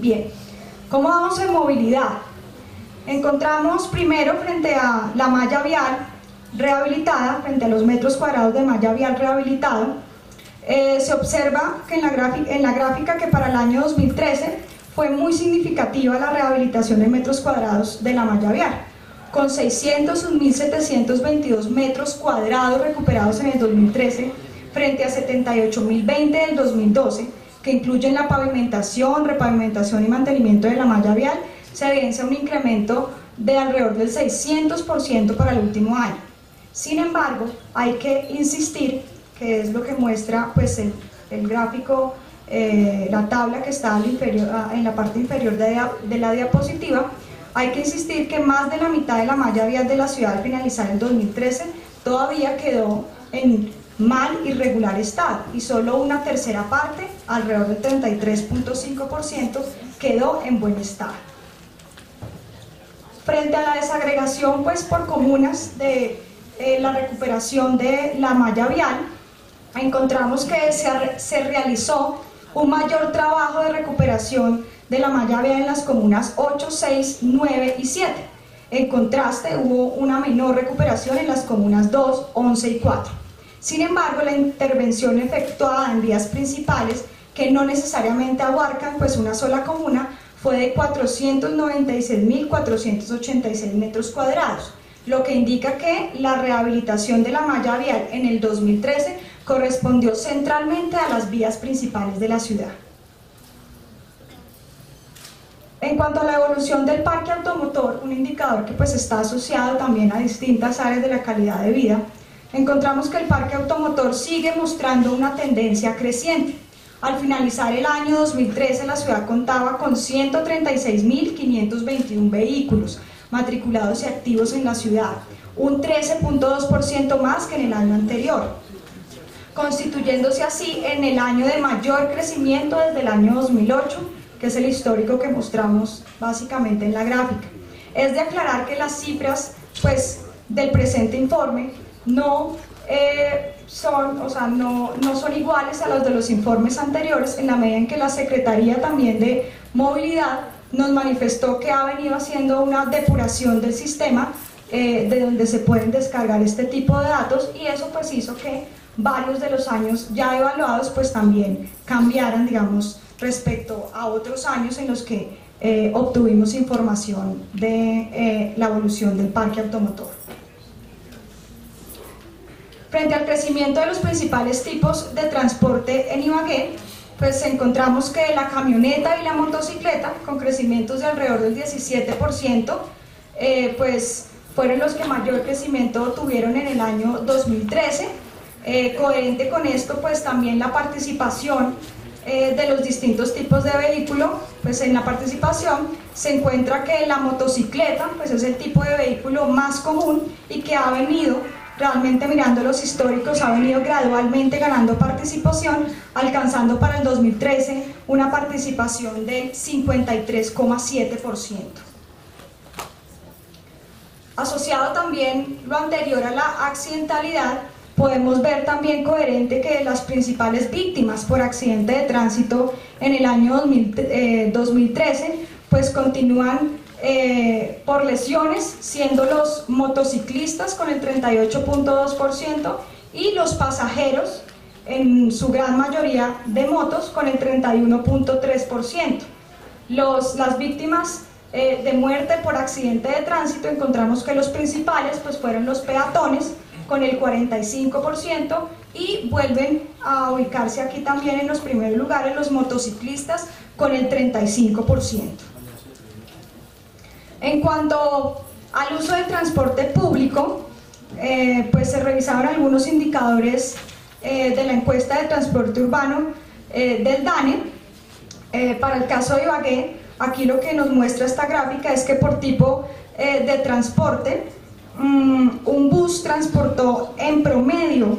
Bien, ¿cómo vamos en movilidad? Encontramos primero frente a la malla vial rehabilitada, frente a los metros cuadrados de malla vial rehabilitado, eh, se observa que en la, gráfica que para el año 2013 fue muy significativa la rehabilitación de metros cuadrados de la malla vial, con 601.722 metros cuadrados recuperados en el 2013 frente a 78.020 del 2012, que incluyen la pavimentación, repavimentación y mantenimiento de la malla vial, se evidencia un incremento de alrededor del 600% para el último año. Sin embargo, hay que insistir, que es lo que muestra pues, el, gráfico, eh, la tabla que está en la parte inferior de, de la diapositiva, hay que insistir que más de la mitad de la malla vial de la ciudad al finalizar el 2013 todavía quedó en mal y regular estado y solo una tercera parte, alrededor del 33.5%, quedó en buen estado. Frente a la desagregación pues, por comunas de eh, la recuperación de la malla vial, encontramos que se, se realizó un mayor trabajo de recuperación de la malla vial en las comunas 8, 6, 9 y 7. En contraste, hubo una menor recuperación en las comunas 2, 11 y 4. Sin embargo, la intervención efectuada en vías principales, que no necesariamente abarcan pues una sola comuna, fue de 496.486 metros cuadrados, lo que indica que la rehabilitación de la malla vial en el 2013 correspondió centralmente a las vías principales de la ciudad. En cuanto a la evolución del parque automotor, un indicador que pues está asociado también a distintas áreas de la calidad de vida, encontramos que el parque automotor sigue mostrando una tendencia creciente. Al finalizar el año 2013, la ciudad contaba con 136.521 vehículos matriculados y activos en la ciudad, un 13.2% más que en el año anterior, constituyéndose así en el año de mayor crecimiento desde el año 2008, que es el histórico que mostramos básicamente en la gráfica. Es de aclarar que las cifras pues, del presente informe no, eh, son, o sea, no, no son iguales a los de los informes anteriores en la medida en que la Secretaría también de Movilidad nos manifestó que ha venido haciendo una depuración del sistema eh, de donde se pueden descargar este tipo de datos y eso pues hizo que varios de los años ya evaluados pues también cambiaran digamos respecto a otros años en los que eh, obtuvimos información de la evolución del parque automotor. Frente al crecimiento de los principales tipos de transporte en Ibagué, pues encontramos que la camioneta y la motocicleta, con crecimientos de alrededor del 17%, eh, pues fueron los que mayor crecimiento tuvieron en el año 2013. Eh, coherente con esto, pues también la participación eh, de los distintos tipos de vehículo, pues en la participación se encuentra que la motocicleta, pues es el tipo de vehículo más común y que ha venido realmente mirando los históricos ha venido gradualmente ganando participación, alcanzando para el 2013 una participación del 53,7%. Asociado también lo anterior a la accidentalidad, podemos ver también coherente que las principales víctimas por accidente de tránsito en el año 2013 eh, pues continúan eh, por lesiones, siendo los motociclistas con el 38.2% y los pasajeros, en su gran mayoría de motos, con el 31.3%. Las víctimas eh, de muerte por accidente de tránsito encontramos que los principales pues, fueron los peatones, con el 45%, y vuelven a ubicarse aquí también en los primeros lugares los motociclistas con el 35%. En cuanto al uso del transporte público, eh, pues se revisaron algunos indicadores eh, de la encuesta de transporte urbano eh, del DANE. para el caso de Ibagué, aquí lo que nos muestra esta gráfica es que por tipo de transporte, mm, un bus transportó en promedio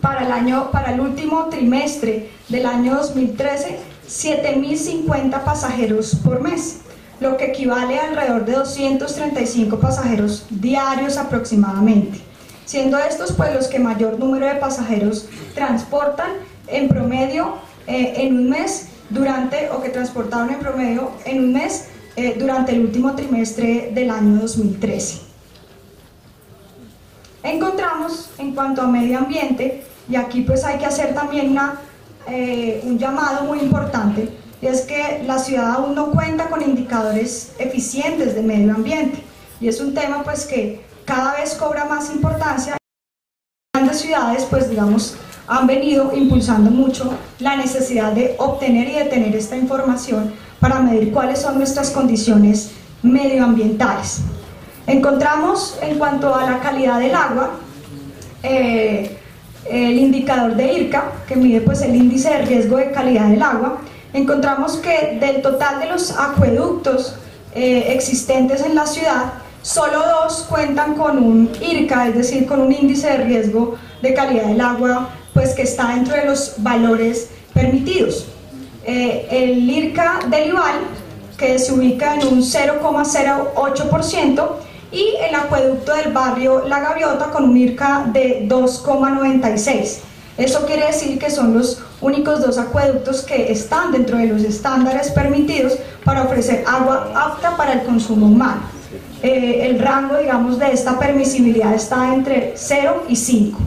para el, año, para el último trimestre del año 2013 7.050 pasajeros por mes lo que equivale a alrededor de 235 pasajeros diarios aproximadamente, siendo estos pues los que mayor número de pasajeros transportan en promedio eh, en un mes durante o que transportaron en promedio en un mes eh, durante el último trimestre del año 2013. Encontramos en cuanto a medio ambiente, y aquí pues hay que hacer también una, eh, un llamado muy importante, es que la ciudad aún no cuenta con indicadores eficientes de medio ambiente, y es un tema pues que cada vez cobra más importancia. Grandes ciudades pues digamos han venido impulsando mucho la necesidad de obtener y de tener esta información para medir cuáles son nuestras condiciones medioambientales. Encontramos en cuanto a la calidad del agua, eh, el indicador de IRCA, que mide pues el índice de riesgo de calidad del agua, encontramos que del total de los acueductos eh, existentes en la ciudad, solo dos cuentan con un IRCA, es decir, con un índice de riesgo de calidad del agua, pues que está dentro de los valores permitidos. Eh, el IRCA del IVAL, que se ubica en un 0,08%, y el acueducto del barrio La Gaviota con un IRCA de 2,96%. Eso quiere decir que son los únicos dos acueductos que están dentro de los estándares permitidos para ofrecer agua apta para el consumo humano. Eh, el rango, digamos, de esta permisibilidad está entre 0 y 5.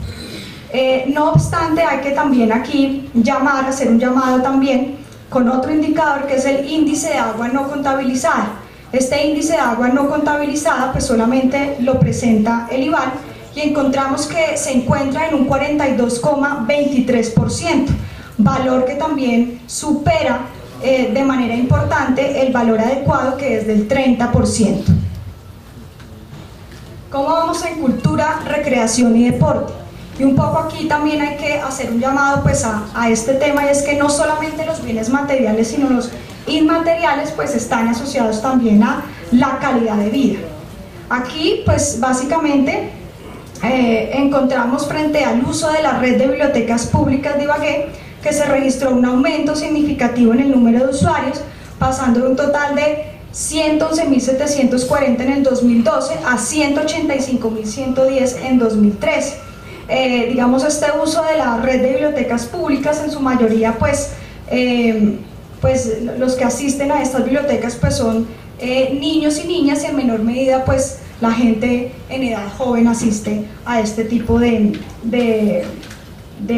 Eh, no obstante, hay que también aquí llamar, hacer un llamado también con otro indicador que es el índice de agua no contabilizada. Este índice de agua no contabilizada pues solamente lo presenta el IVAL y encontramos que se encuentra en un 42,23%, valor que también supera eh, de manera importante el valor adecuado que es del 30%. ¿Cómo vamos en cultura, recreación y deporte? Y un poco aquí también hay que hacer un llamado pues a, a, este tema y es que no solamente los bienes materiales sino los inmateriales pues están asociados también a la calidad de vida. Aquí pues básicamente eh, encontramos frente al uso de la red de bibliotecas públicas de Ibagué que se registró un aumento significativo en el número de usuarios pasando de un total de 111.740 en el 2012 a 185.110 en 2013 eh, digamos, este uso de la red de bibliotecas públicas, en su mayoría, pues, eh, pues los que asisten a estas bibliotecas pues son eh, niños y niñas y en menor medida pues la gente en edad joven asiste a este tipo de, de,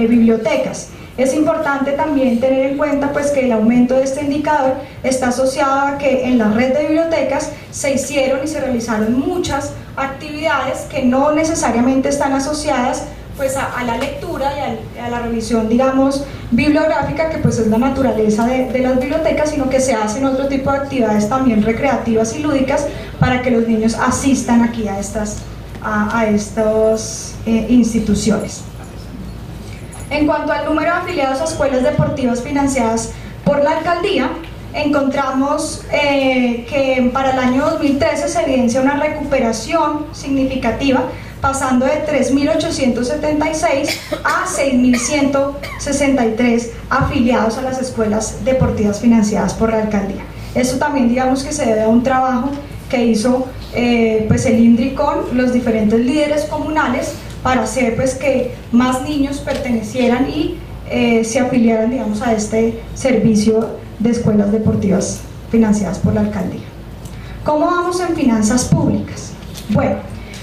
bibliotecas. Es importante también tener en cuenta pues, que el aumento de este indicador está asociado a que en la red de bibliotecas se hicieron y se realizaron muchas actividades que no necesariamente están asociadas pues a, la lectura y a, la revisión, digamos, bibliográfica, que pues es la naturaleza de, las bibliotecas, sino que se hacen otro tipo de actividades también recreativas y lúdicas para que los niños asistan aquí a estas, a, estas eh, instituciones. En cuanto al número de afiliados a escuelas deportivas financiadas por la alcaldía, encontramos eh, que para el año 2013 se evidencia una recuperación significativa pasando de 3.876 a 6.163 afiliados a las escuelas deportivas financiadas por la alcaldía. Eso también digamos que se debe a un trabajo que hizo eh, pues el INDRI con los diferentes líderes comunales para hacer pues que más niños pertenecieran y eh, se afiliaran digamos a este servicio de escuelas deportivas financiadas por la alcaldía. ¿Cómo vamos en finanzas públicas? Bueno,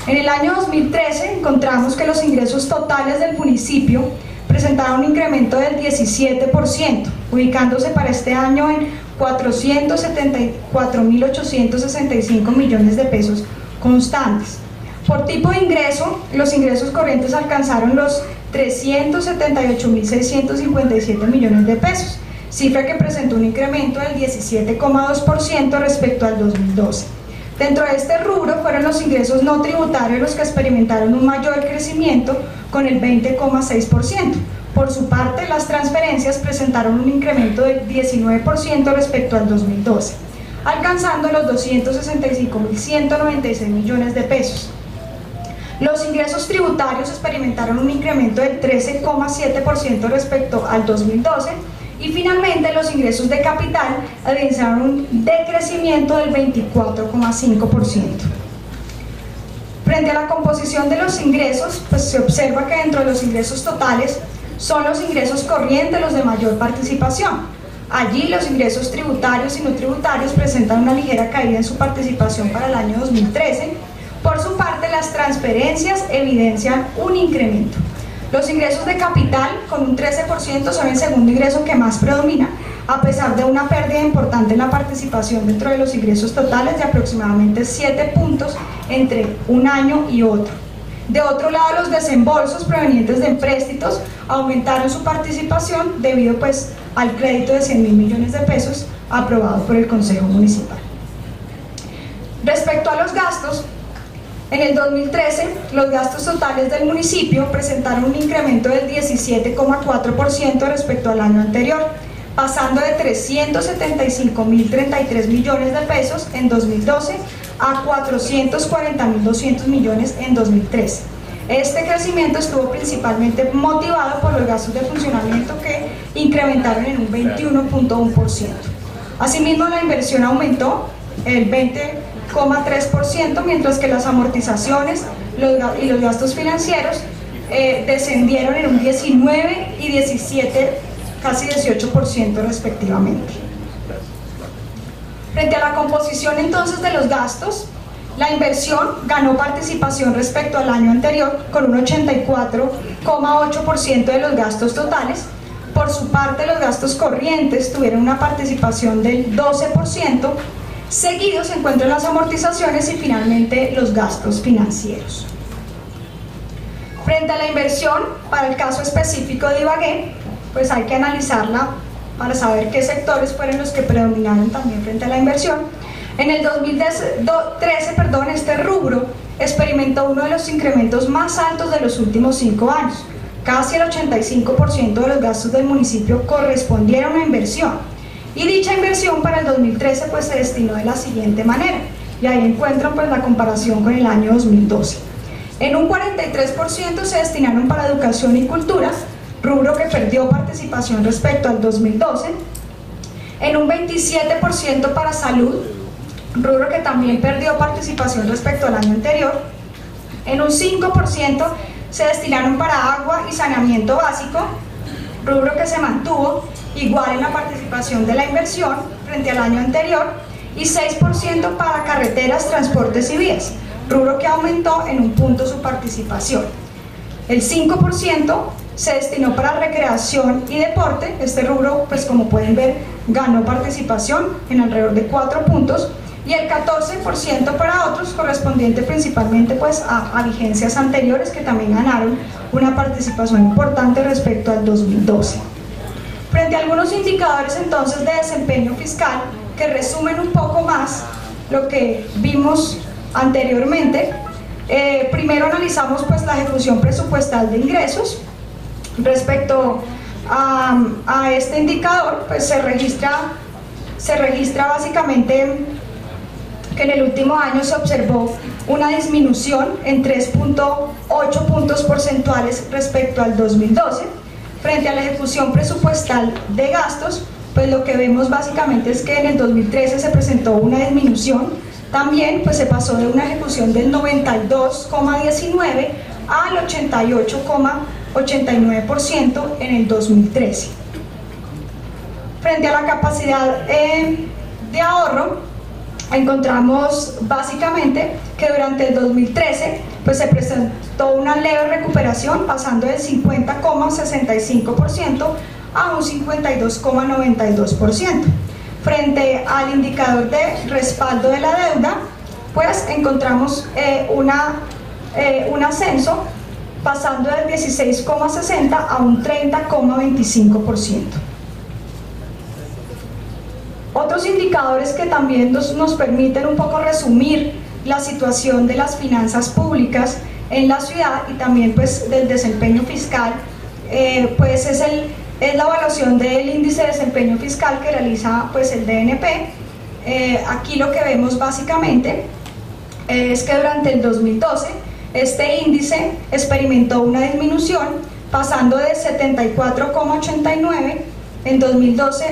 en el año 2013 encontramos que los ingresos totales del municipio presentaron un incremento del 17%, ubicándose para este año en 474.865 millones de pesos constantes. Por tipo de ingreso, los ingresos corrientes alcanzaron los 378.657 millones de pesos, cifra que presentó un incremento del 17,2% respecto al 2012. Dentro de este rubro fueron los ingresos no tributarios los que experimentaron un mayor crecimiento con el 20,6%. Por su parte, las transferencias presentaron un incremento del 19% respecto al 2012, alcanzando los 265.196 millones de pesos. Los ingresos tributarios experimentaron un incremento del 13,7% respecto al 2012 y finalmente los ingresos de capital evidenciaron un decrecimiento del 24,5%. Frente a la composición de los ingresos, pues se observa que dentro de los ingresos totales son los ingresos corrientes los de mayor participación, Allí los ingresos tributarios y no tributarios presentan una ligera caída en su participación para el año 2013. Por su parte, las transferencias evidencian un incremento. Los ingresos de capital, con un 13%, son el segundo ingreso que más predomina, a pesar de una pérdida importante en la participación dentro de los ingresos totales de aproximadamente 7 puntos entre un año y otro. De otro lado, los desembolsos provenientes de empréstitos aumentaron su participación debido pues, al crédito de 100 mil millones de pesos aprobado por el Consejo Municipal. Respecto a los gastos, en el 2013 los gastos totales del municipio presentaron un incremento del 17,4% respecto al año anterior, pasando de 375.033 millones de pesos en 2012 a 440.200 millones en 2013. Este crecimiento estuvo principalmente motivado por los gastos de funcionamiento que incrementaron en un 21.1%. Asimismo, la inversión aumentó el 20,3%, mientras que las amortizaciones y los gastos financieros eh, descendieron en un 19 y 17 casi 18% respectivamente. Frente a la composición entonces de los gastos, la inversión ganó participación respecto al año anterior con un 84,8% de los gastos totales. Por su parte, los gastos corrientes tuvieron una participación del 12%. Seguidos se encuentran las amortizaciones y finalmente los gastos financieros. Frente a la inversión, para el caso específico de Ibagué, pues hay que analizarla para saber qué sectores fueron los que predominaron también frente a la inversión. En el 2013, perdón, este rubro experimentó uno de los incrementos más altos de los últimos cinco años. Casi el 85% de los gastos del municipio correspondieron a inversión. Y dicha inversión para el 2013 pues se destinó de la siguiente manera. Y ahí encuentran pues la comparación con el año 2012. En un 43% se destinaron para educación y cultura, rubro que perdió participación respecto al 2012, en un 27% para salud, rubro que también perdió participación respecto al año anterior, en un 5% se destinaron para agua y saneamiento básico, rubro que se mantuvo igual en la participación de la inversión frente al año anterior, y 6% para carreteras, transportes y vías, rubro que aumentó en un punto su participación. El 5% se destinó para recreación y deporte. Este rubro, pues como pueden ver, ganó participación en alrededor de 4 puntos y el 14% para otros, correspondiente principalmente pues a, a, vigencias anteriores que también ganaron una participación importante respecto al 2012. Frente a algunos indicadores entonces de desempeño fiscal que resumen un poco más lo que vimos anteriormente, eh, primero analizamos pues la ejecución presupuestal de ingresos, Respecto a, este indicador, pues se registra, se registra básicamente que en el último año se observó una disminución en 3.8 puntos porcentuales respecto al 2012. Frente a la ejecución presupuestal de gastos, pues lo que vemos básicamente es que en el 2013 se presentó una disminución. También pues se pasó de una ejecución del 92,19 al 88,19 89% en el 2013. Frente a la capacidad eh, de ahorro, encontramos básicamente que durante el 2013 pues se presentó una leve recuperación pasando del 50,65% a un 52,92%. Frente al indicador de respaldo de la deuda, pues encontramos eh, una, eh, un ascenso pasando del 16,60 a un 30,25%. Otros indicadores que también nos, nos, permiten un poco resumir la situación de las finanzas públicas en la ciudad y también pues del desempeño fiscal, eh, pues es, el, es la evaluación del índice de desempeño fiscal que realiza pues el DNP. Eh, aquí lo que vemos básicamente es que durante el 2012 este índice experimentó una disminución pasando de 74,89 en 2012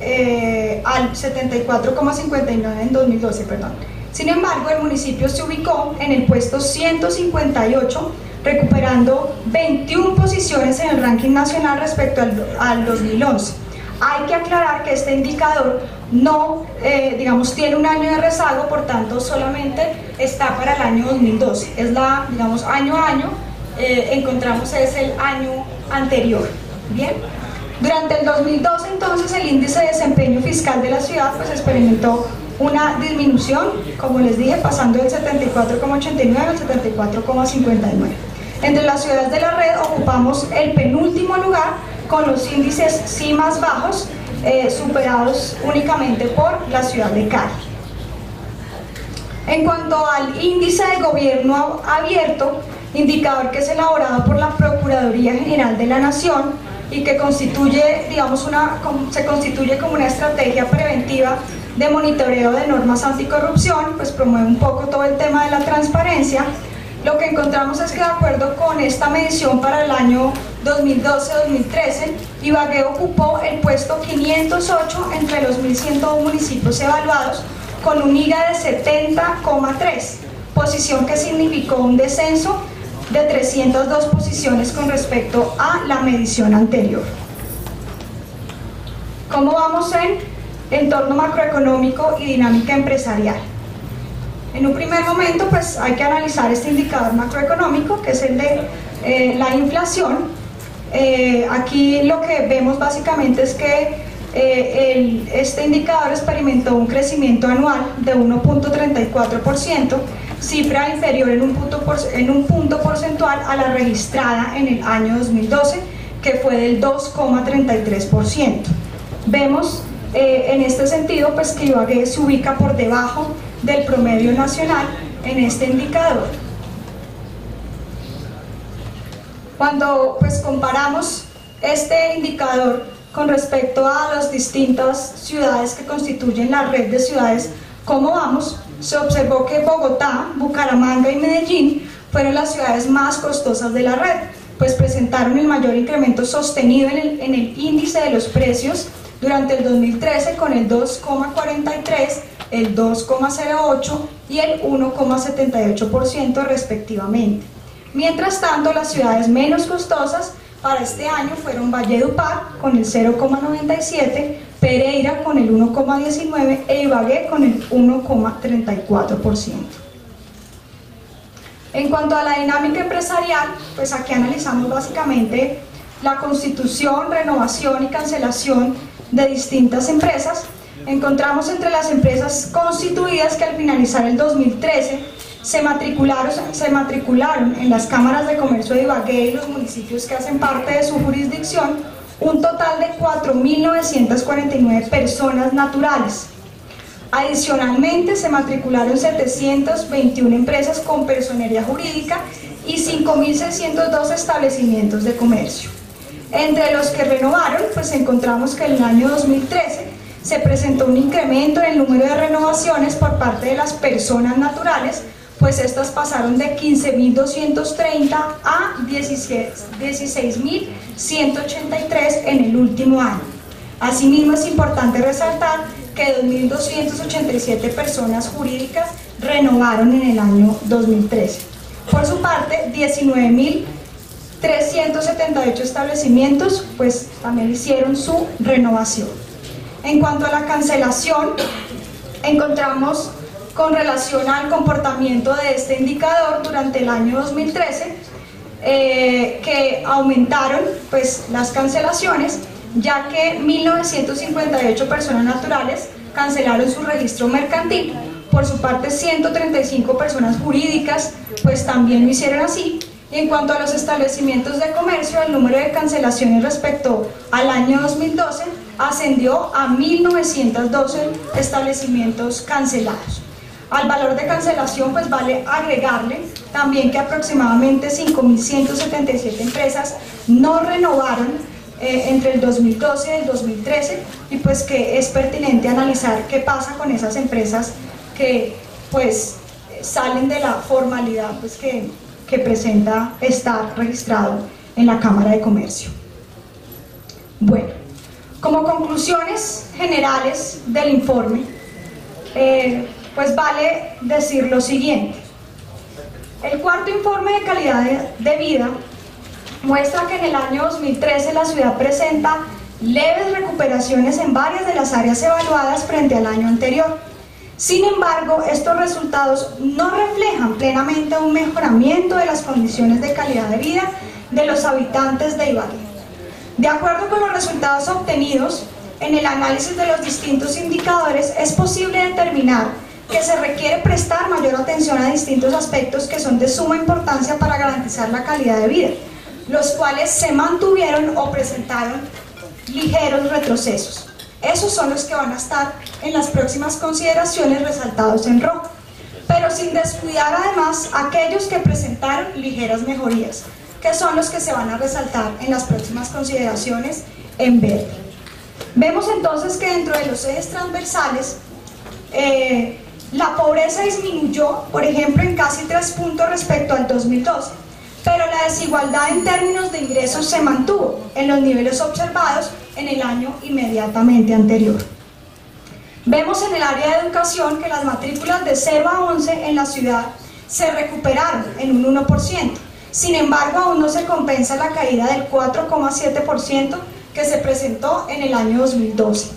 eh, al 74,59 en 2012, perdón. Sin embargo, el municipio se ubicó en el puesto 158, recuperando 21 posiciones en el ranking nacional respecto al, al 2011. Hay que aclarar que este indicador no, eh, digamos, tiene un año de rezago, por tanto, solamente está para el año 2012. Es la, digamos, año a año, eh, encontramos es el año anterior. Bien. Durante el 2012, entonces, el índice de desempeño fiscal de la ciudad pues experimentó una disminución, como les dije, pasando del 74,89 al 74,59. Entre las ciudades de la red ocupamos el penúltimo lugar con los índices sí más bajos, eh, superados únicamente por la ciudad de Cali. En cuanto al índice de gobierno abierto, indicador que es elaborado por la Procuraduría General de la Nación y que constituye, digamos, una, se constituye como una estrategia preventiva de monitoreo de normas anticorrupción, pues promueve un poco todo el tema de la transparencia. Lo que encontramos es que de acuerdo con esta medición para el año 2012-2013, Ibagué ocupó el puesto 508 entre los 1.101 municipios evaluados con un IGA de 70,3, posición que significó un descenso de 302 posiciones con respecto a la medición anterior. ¿Cómo vamos en entorno macroeconómico y dinámica empresarial? En un primer momento, pues hay que analizar este indicador macroeconómico, que es el de eh, la inflación. Eh, aquí lo que vemos básicamente es que eh, este indicador experimentó un crecimiento anual de 1.34%, cifra inferior en un, punto en un punto porcentual a la registrada en el año 2012, que fue del 2,33%. Vemos en este sentido pues, que Ibagué se ubica por debajo del promedio nacional en este indicador. Cuando pues comparamos este indicador con respecto a las distintas ciudades que constituyen la red de ciudades, ¿cómo vamos? Se observó que Bogotá, Bucaramanga y Medellín fueron las ciudades más costosas de la red, pues presentaron el mayor incremento sostenido en el, en el índice de los precios durante el 2013 con el 2,43 el 2,08 y el 1,78% respectivamente. Mientras tanto, las ciudades menos costosas para este año fueron Valledupar con el 0,97, Pereira con el 1,19 e Ibagué con el 1,34%. En cuanto a la dinámica empresarial, pues aquí analizamos básicamente la constitución, renovación y cancelación de distintas empresas encontramos entre las empresas constituidas que al finalizar el 2013 se matricularon, en las cámaras de comercio de Ibagué y los municipios que hacen parte de su jurisdicción un total de 4.949 personas naturales. Adicionalmente se matricularon 721 empresas con personería jurídica y 5.602 establecimientos de comercio. Entre los que renovaron, pues encontramos que en el año 2013 se presentó un incremento en el número de renovaciones por parte de las personas naturales, pues estas pasaron de 15.230 a 16.183 en el último año. Asimismo es importante resaltar que 2.287 personas jurídicas renovaron en el año 2013. Por su parte, 19.378 establecimientos pues también hicieron su renovación. En cuanto a la cancelación, encontramos con relación al comportamiento de este indicador durante el año 2013 eh, que aumentaron pues, las cancelaciones ya que 1958 personas naturales cancelaron su registro mercantil por su parte 135 personas jurídicas pues también lo hicieron así en cuanto a los establecimientos de comercio el número de cancelaciones respecto al año 2012 ascendió a 1.912 establecimientos cancelados. Al valor de cancelación pues vale agregarle también que aproximadamente 5.177 empresas no renovaron eh, entre el 2012 y el 2013 y pues que es pertinente analizar qué pasa con esas empresas que pues salen de la formalidad pues, que, que presenta estar registrado en la Cámara de Comercio. Bueno, como conclusiones generales del informe, eh, pues vale decir lo siguiente. El cuarto informe de calidad de, vida muestra que en el año 2013 la ciudad presenta leves recuperaciones en varias de las áreas evaluadas frente al año anterior. Sin embargo, estos resultados no reflejan plenamente un mejoramiento de las condiciones de calidad de vida de los habitantes de Ibagué. De acuerdo con los resultados obtenidos, en el análisis de los distintos indicadores es posible determinar que se requiere prestar mayor atención a distintos aspectos que son de suma importancia para garantizar la calidad de vida, los cuales se mantuvieron o presentaron ligeros retrocesos. Esos son los que van a estar en las próximas consideraciones resaltados en rojo, pero sin descuidar además aquellos que presentaron ligeras mejorías, que son los que se van a resaltar en las próximas consideraciones en verde. Vemos entonces que dentro de los ejes transversales, eh, la pobreza disminuyó, por ejemplo, en casi tres puntos respecto al 2012, pero la desigualdad en términos de ingresos se mantuvo en los niveles observados en el año inmediatamente anterior. Vemos en el área de educación que las matrículas de 0 a 11 en la ciudad se recuperaron en un 1%, sin embargo aún no se compensa la caída del 4,7% que se presentó en el año 2012.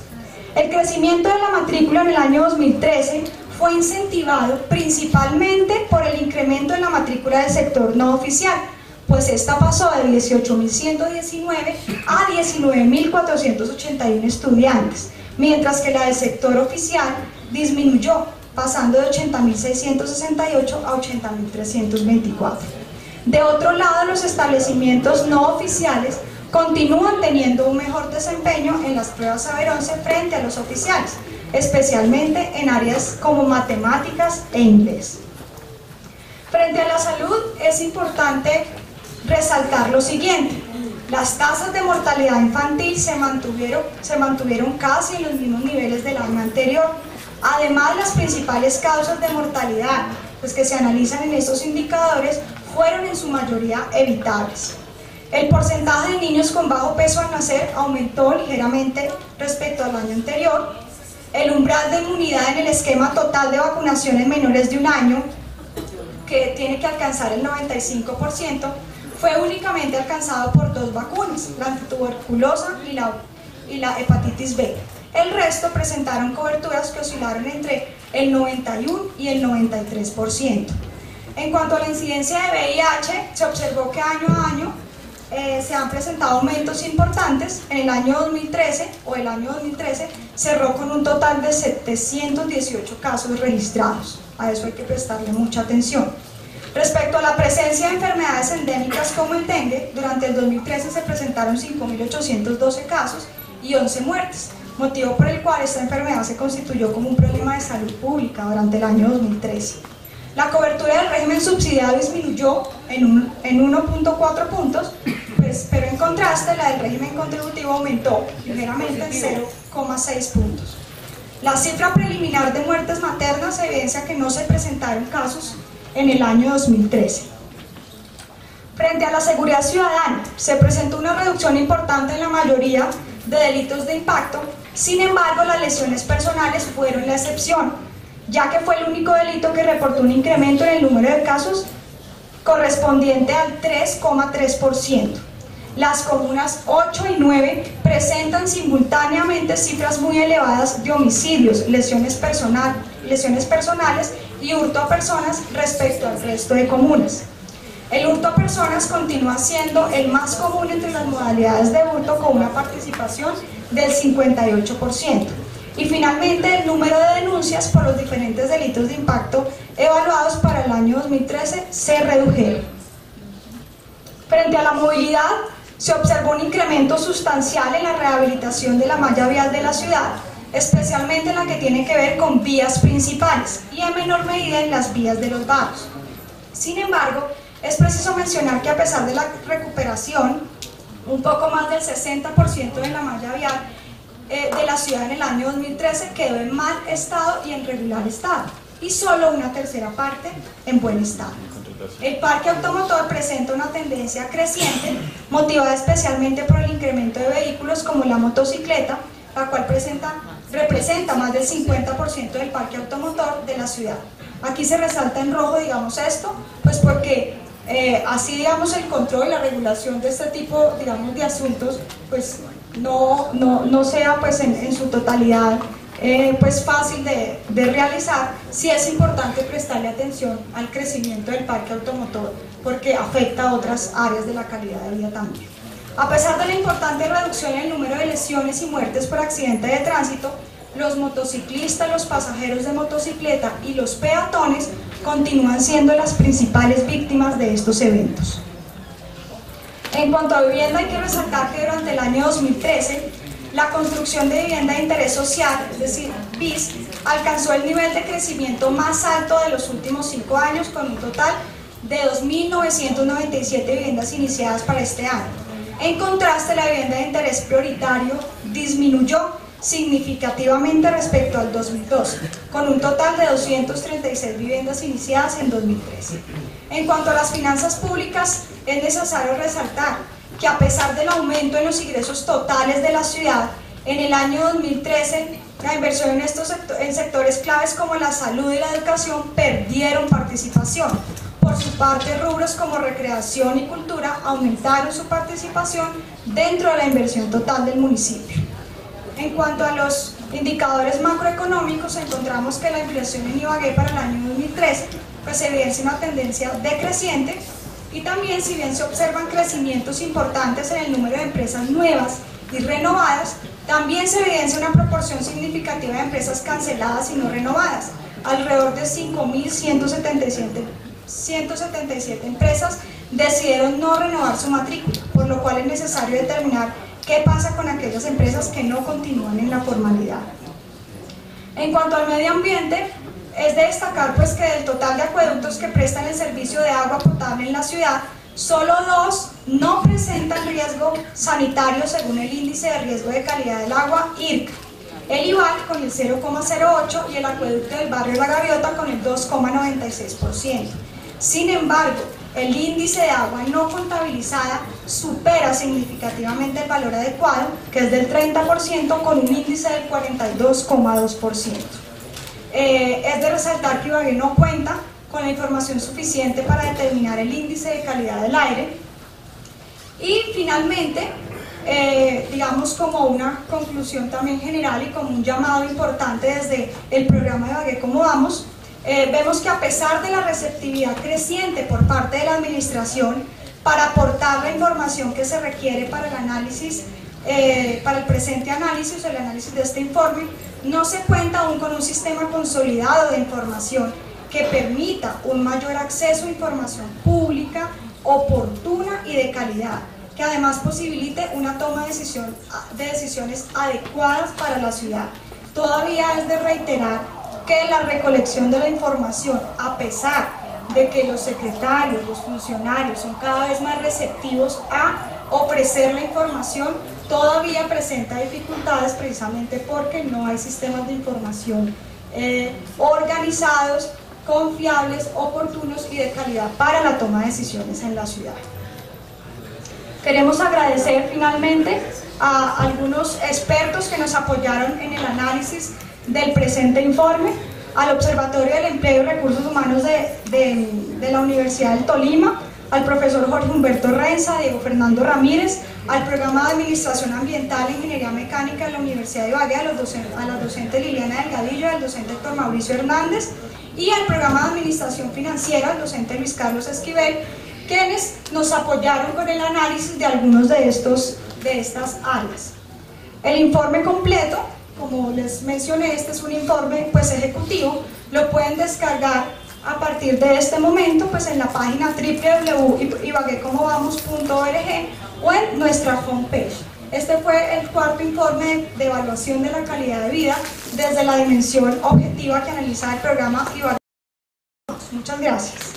El crecimiento de la matrícula en el año 2013 fue incentivado principalmente por el incremento en la matrícula del sector no oficial, pues esta pasó de 18.119 a 19.481 estudiantes, mientras que la del sector oficial disminuyó, pasando de 80.668 a 80.324. De otro lado, los establecimientos no oficiales continúan teniendo un mejor desempeño en las pruebas saber 11 frente a los oficiales, especialmente en áreas como matemáticas e inglés. Frente a la salud es importante resaltar lo siguiente. Las tasas de mortalidad infantil se mantuvieron, se mantuvieron casi en los mismos niveles del año anterior. Además, las principales causas de mortalidad pues, que se analizan en estos indicadores fueron en su mayoría evitables. El porcentaje de niños con bajo peso al nacer aumentó ligeramente respecto al año anterior. El umbral de inmunidad en el esquema total de vacunación en menores de un año, que tiene que alcanzar el 95%, fue únicamente alcanzado por dos vacunas, la antituberculosa y la, y la hepatitis B. El resto presentaron coberturas que oscilaron entre el 91 y el 93%. En cuanto a la incidencia de VIH, se observó que año a año eh, se han presentado aumentos importantes. En el año 2013 o el año 2013 cerró con un total de 718 casos registrados. A eso hay que prestarle mucha atención. Respecto a la presencia de enfermedades endémicas como el dengue, durante el 2013 se presentaron 5.812 casos y 11 muertes, motivo por el cual esta enfermedad se constituyó como un problema de salud pública durante el año 2013. La cobertura del régimen subsidiado disminuyó en 1.4 puntos, pues, pero en contraste la del régimen contributivo aumentó ligeramente en 0,6 puntos. La cifra preliminar de muertes maternas evidencia que no se presentaron casos en el año 2013. Frente a la seguridad ciudadana, se presentó una reducción importante en la mayoría de delitos de impacto, sin embargo las lesiones personales fueron la excepción, ya que fue el único delito que reportó un incremento en el número de casos correspondiente al 3,3%. Las comunas 8 y 9 presentan simultáneamente cifras muy elevadas de homicidios, lesiones, personal, lesiones personales y hurto a personas respecto al resto de comunas. El hurto a personas continúa siendo el más común entre las modalidades de hurto con una participación del 58%. Y finalmente el número de denuncias por los diferentes delitos de impacto evaluados para el año 2013 se redujeron. Frente a la movilidad, se observó un incremento sustancial en la rehabilitación de la malla vial de la ciudad, especialmente en la que tiene que ver con vías principales y en menor medida en las vías de los barrios. Sin embargo, es preciso mencionar que a pesar de la recuperación, un poco más del 60% de la malla vial eh, de la ciudad en el año 2013 quedó en mal estado y en regular estado, y solo una tercera parte en buen estado. El parque automotor presenta una tendencia creciente, motivada especialmente por el incremento de vehículos como la motocicleta, la cual presenta representa más del 50% del parque automotor de la ciudad. Aquí se resalta en rojo, digamos esto, pues porque eh, así, digamos, el control y la regulación de este tipo, digamos, de asuntos, pues no, no, sea pues en, su totalidad eh, pues fácil de, de, realizar, sí es importante prestarle atención al crecimiento del parque automotor porque afecta a otras áreas de la calidad de vida también. A pesar de la importante reducción en el número de lesiones y muertes por accidente de tránsito, los motociclistas, los pasajeros de motocicleta y los peatones continúan siendo las principales víctimas de estos eventos. En cuanto a vivienda, hay que resaltar que durante el año 2013, la construcción de vivienda de interés social, es decir, BIS, alcanzó el nivel de crecimiento más alto de los últimos cinco años, con un total de 2.997 viviendas iniciadas para este año. En contraste, la vivienda de interés prioritario disminuyó significativamente respecto al 2012, con un total de 236 viviendas iniciadas en 2013. En cuanto a las finanzas públicas, es necesario resaltar que a pesar del aumento en los ingresos totales de la ciudad, en el año 2013 la inversión en estos en sectores claves como la salud y la educación perdieron participación. Por su parte, rubros como recreación y cultura aumentaron su participación dentro de la inversión total del municipio. En cuanto a los indicadores macroeconómicos, encontramos que la inflación en Ibagué para el año 2013 pues evidencia una tendencia decreciente y también si bien se observan crecimientos importantes en el número de empresas nuevas y renovadas, también se evidencia una proporción significativa de empresas canceladas y no renovadas, alrededor de 5.177 177 empresas decidieron no renovar su matrícula, por lo cual es necesario determinar ¿Qué pasa con aquellas empresas que no continúan en la formalidad? En cuanto al medio ambiente, es de destacar pues que del total de acueductos que prestan el servicio de agua potable en la ciudad, solo dos no presentan riesgo sanitario según el índice de riesgo de calidad del agua IRC. El IVAL con el 0,08 y el acueducto del barrio La Gaviota con el 2,96%. Sin embargo, el índice de agua no contabilizada supera significativamente el valor adecuado, que es del 30%, con un índice del 42,2%. Eh, es de resaltar que Ibagué no cuenta con la información suficiente para determinar el índice de calidad del aire. Y finalmente, eh, digamos como una conclusión también general y como un llamado importante desde el programa de Ibagué Cómo Vamos, eh, vemos que a pesar de la receptividad creciente por parte de la administración para aportar la información que se requiere para el análisis, eh, para el presente análisis el análisis de este informe, no se cuenta aún con un sistema consolidado de información que permita un mayor acceso a información pública, oportuna y de calidad, que además posibilite una toma de, decisión, de decisiones adecuadas para la ciudad. Todavía es de reiterar que la recolección de la información, a pesar de que los secretarios, los funcionarios son cada vez más receptivos a ofrecer la información, todavía presenta dificultades precisamente porque no hay sistemas de información eh, organizados, confiables, oportunos y de calidad para la toma de decisiones en la ciudad. Queremos agradecer finalmente a algunos expertos que nos apoyaron en el análisis del presente informe, al Observatorio del Empleo y Recursos Humanos de, la Universidad del Tolima, al profesor Jorge Humberto Renza, Diego Fernando Ramírez, al programa de Administración Ambiental e Ingeniería Mecánica de la Universidad de Ibagué, a, la docente Liliana Delgadillo, al docente Héctor Mauricio Hernández y al programa de Administración Financiera, al docente Luis Carlos Esquivel, quienes nos apoyaron con el análisis de algunos de, estos, de estas áreas. El informe completo como les mencioné, este es un informe pues, ejecutivo, lo pueden descargar a partir de este momento pues, en la página www.ibaguecomovamos.org o en nuestra homepage. Este fue el cuarto informe de evaluación de la calidad de vida desde la dimensión objetiva que analiza el programa Ibagué. Muchas gracias.